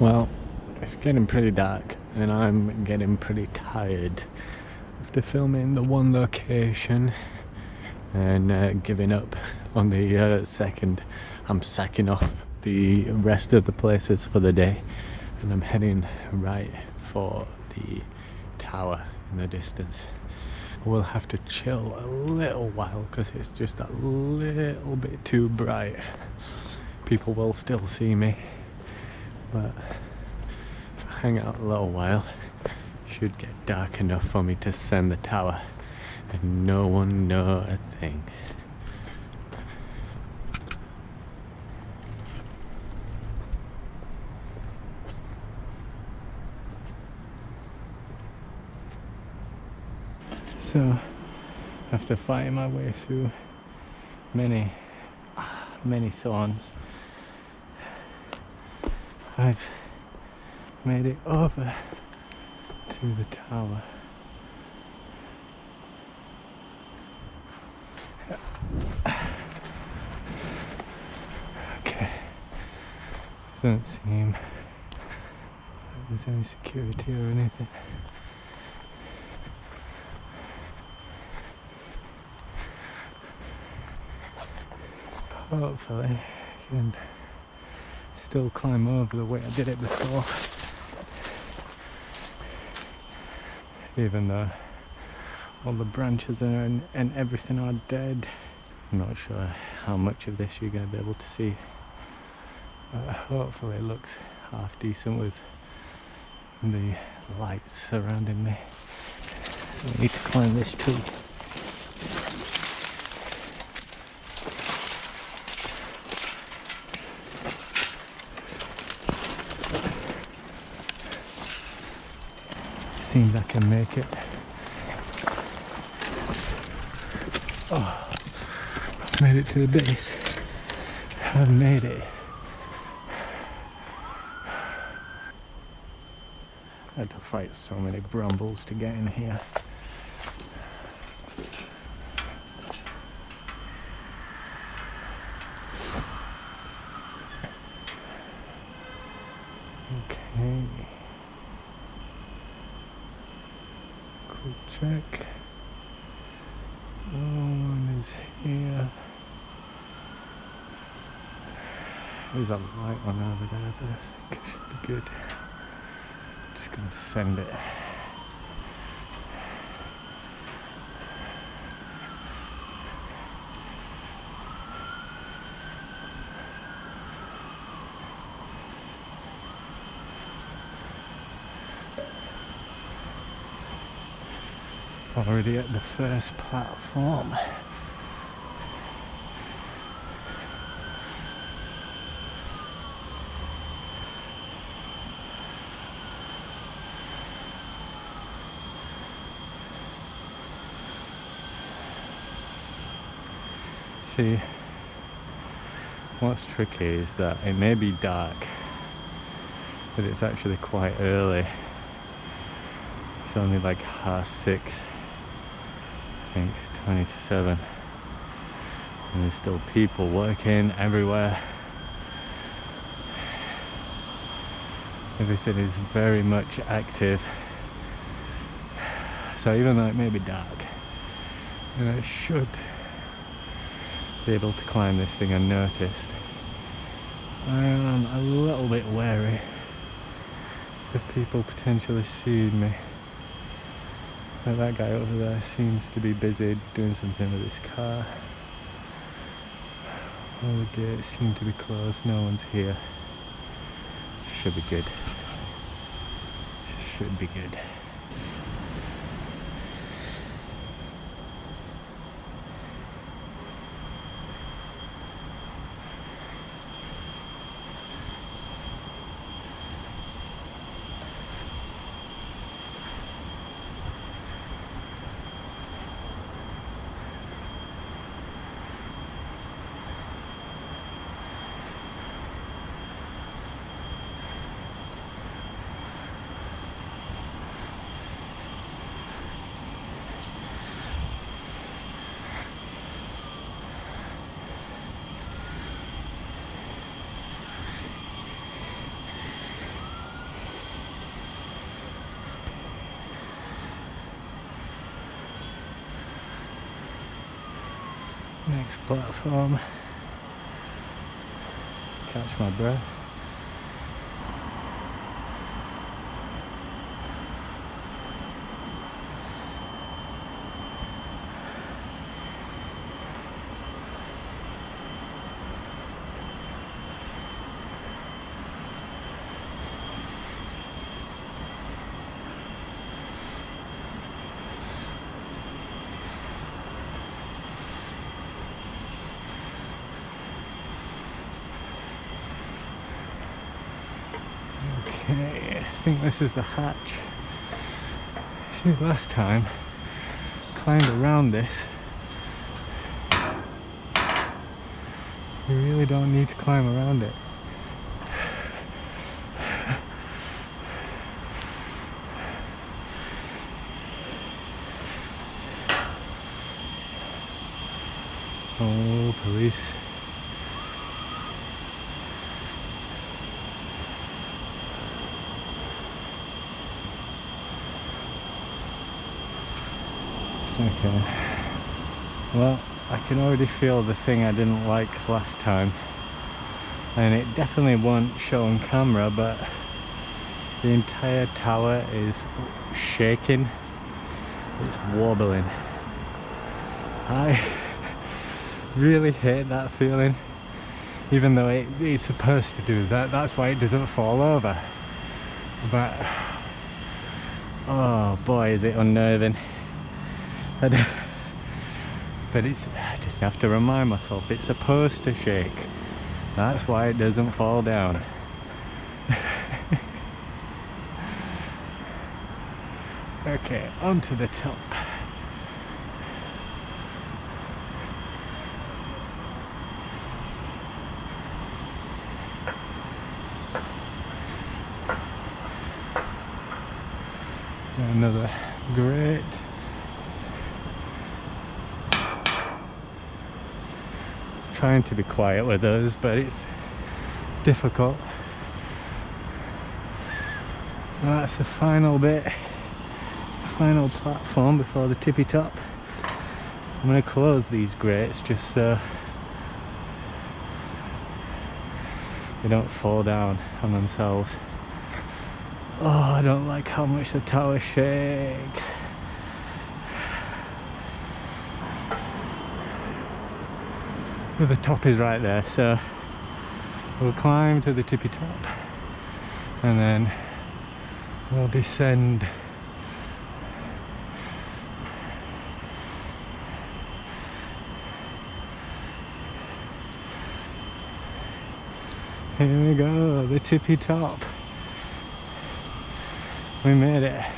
Well, it's getting pretty dark and I'm getting pretty tired after filming the one location and uh, giving up on the uh, second. I'm sacking off the rest of the places for the day and I'm heading right for the tower in the distance. We'll have to chill a little while because it's just a little bit too bright. People will still see me, but if I hang out a little while, it should get dark enough for me to send the tower and no one know a thing. So, after fighting my way through many, many thorns, I've made it over to the tower. Okay, doesn't seem like there's any security or anything. Hopefully, I can still climb over the way I did it before. Even though all the branches and, and everything are dead. I'm not sure how much of this you're going to be able to see. But hopefully it looks half decent with the lights surrounding me. I need to climb this tree. I can make it. Oh, made it to the base. I've made it. I had to fight so many brambles to get in here. Okay. Quick check. No one is here. There's a light one over there, but I think it should be good. Just gonna send it. Already at the first platform. See, what's tricky is that it may be dark, but it's actually quite early. It's only like half six, think, 20 to 7. And there's still people working everywhere. Everything is very much active. So even though it may be dark, and I should be able to climb this thing unnoticed. I am a little bit wary of people potentially seeing me. That guy over there seems to be busy doing something with his car. All the gates seem to be closed, no one's here. Should be good. Should be good. Next platform. Catch my breath. Okay, I think this is the hatch. See, last time climbed around this. You really don't need to climb around it. Oh, police. Okay. Well, I can already feel the thing I didn't like last time. And it definitely won't show on camera, but the entire tower is shaking. It's wobbling. I really hate that feeling. Even though it, it's supposed to do that, that's why it doesn't fall over. But, oh boy, is it unnerving. but it's I just have to remind myself it's supposed to shake. That's why it doesn't fall down. okay, onto the top. Another grate trying to be quiet with those, but it's difficult. That's the final bit, final platform before the tippy top. I'm going to close these grates just so they don't fall down on themselves. Oh, I don't like how much the tower shakes. the top is right there so we'll climb to the tippy top and then we'll descend. Here we go the tippy top. We made it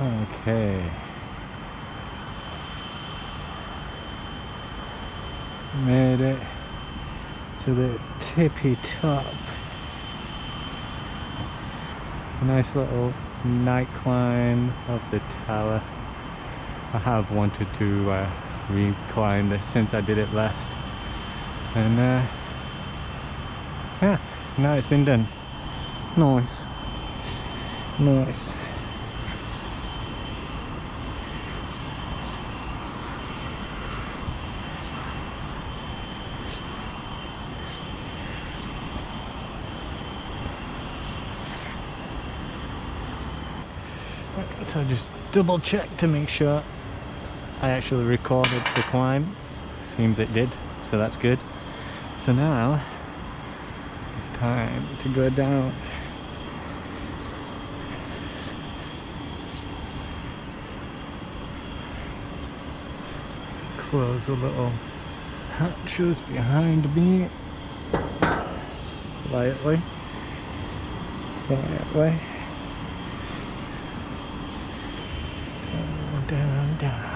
Okay. Made it to the tippy top. Nice little night climb of the tower. I have wanted to uh, reclimb this since I did it last. And uh, yeah, now it's been done. Nice. Nice. So just double check to make sure I actually recorded the climb. Seems it did, so that's good. So now it's time to go down. Close a little hatches behind me. Quietly. Quietly. Down, down, down.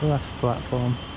Last platform